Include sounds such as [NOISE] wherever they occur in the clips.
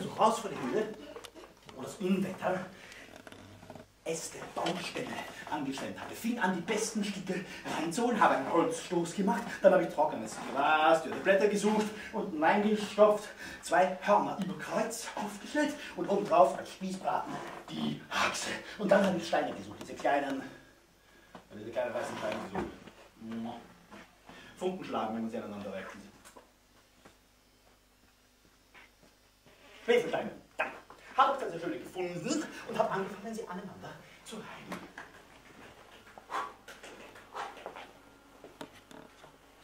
also raus von der Höhle und das Unwetter Äste, Baumstämme angeschwemmt hatte, fing an, die besten Stücke reinzuholen, habe einen Holzstoß gemacht, dann habe ich trockenes Gras, dürre Blätter gesucht und reingestopft, zwei Hörner über Kreuz aufgestellt und obendrauf als Spießbraten die Haxe. Und dann habe ich Steine gesucht, diese kleinen, diese kleinen weißen Steine gesucht. Funken schlagen, wenn man sie aneinander reibt. Schwefelsteine. Danke. Habe ich dann sehr schöne gefunden und habe angefangen, sie aneinander zu reiben.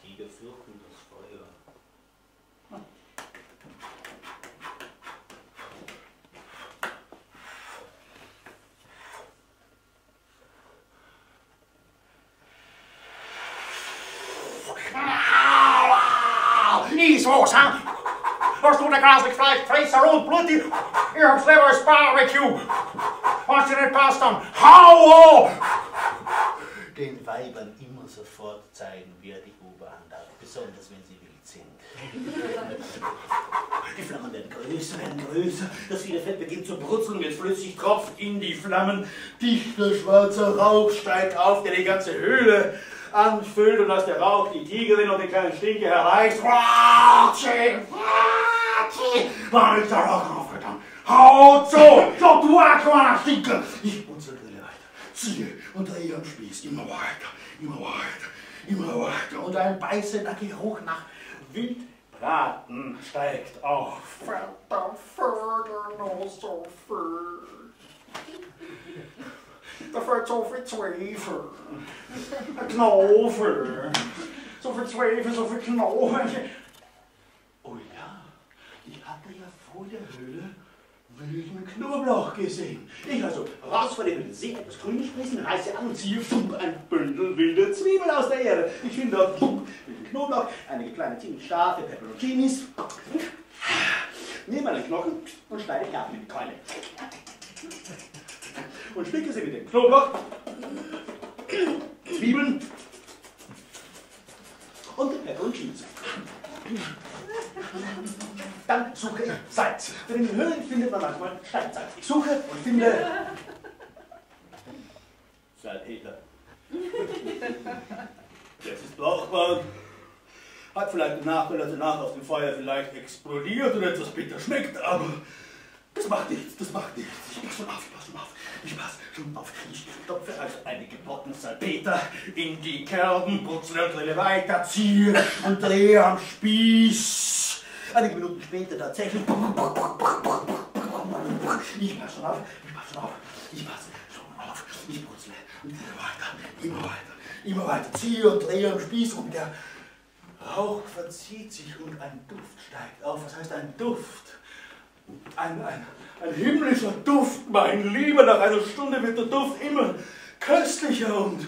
Tiger fürchten das Feuer. He's awesome. Hast du der Gras mit Fleisch, Fresser und blutig? Ich hab's lieber als Barbecue. Dir nicht passt, dann hau Den Weibern immer sofort zeigen, wer die Oberhand hat, besonders wenn sie wild sind. Die Flammen werden größer, werden größer. Das viele Fett beginnt zu brutzeln, wird flüssig, tropft in die Flammen. Dichter schwarzer Rauch steigt auf, der die ganze Höhle anfüllt und aus der Rauch die Tigerin und die kleinen Stinke herreißt. Watschi, war ist der Rauch aufgetan. Haut zu, so du kleiner Stinke. Ich bunzelte weiter, ziehe und drehe am Spieß, immer weiter, immer weiter, immer weiter. Und ein beißender Geruch nach Wildbraten steigt auf. Verdammt, Vögel, noch so viel. Da fällt so viel Zweifel. Ein Knaufel. So viel Zweifel, so viel Knaufel. Oh ja, ich hatte ja vor der Höhle wilden Knoblauch gesehen. Ich also raus von Höhle, sehe etwas Grünes sprießen, reiße an und ziehe fump, ein Bündel wilde Zwiebeln aus der Erde. Ich finde dort fump, wilden Knoblauch, einige kleine, ziemlich scharfe Peperoncinis. Nehme einen Knochen und schneide ich ab mit Keule und spicke sie mit dem Knoblauch, Zwiebeln und und Cheese. Dann suche ich Salz. Denn in den Höhlen findet man manchmal Steinsalz. Ich suche und finde Salpeter. Das [LAUGHS] ist brauchbar. Hat vielleicht den Nachteil, dass nach auf dem Feuer vielleicht explodiert und etwas bitter schmeckt, aber das macht nichts, das macht nichts. Ich pass schon auf, ich pass schon auf. Ich pass schon auf. Ich stopfe also einige Brocken Salpeter in die Kerben, putzle und weiter, ziehe und drehe am Spieß. Einige Minuten später tatsächlich. Ich pass schon auf, ich pass schon auf, ich pass schon auf. Ich putzle drehe weiter, immer weiter, immer weiter, ziehe und drehe am Spieß und der Rauch verzieht sich und ein Duft steigt auf. Was heißt ein Duft? Ein, ein, ein himmlischer Duft, mein Lieber. Nach einer Stunde wird der Duft immer köstlicher und